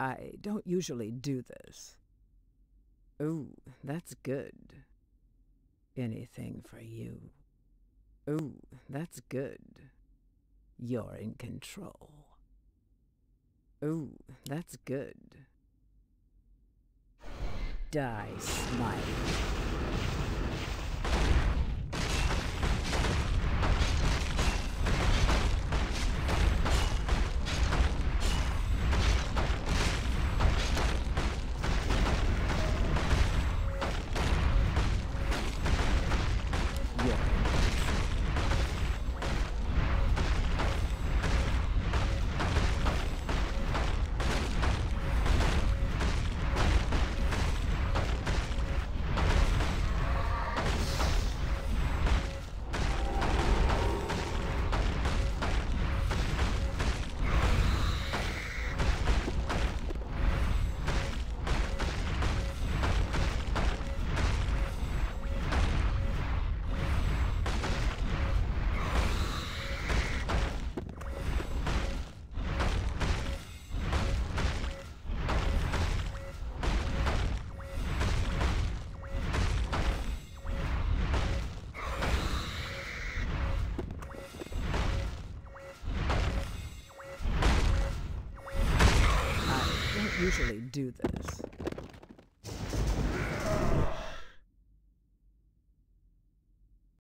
I don't usually do this. Ooh, that's good. Anything for you. Ooh, that's good. You're in control. Ooh, that's good. Die smiling. Usually do this.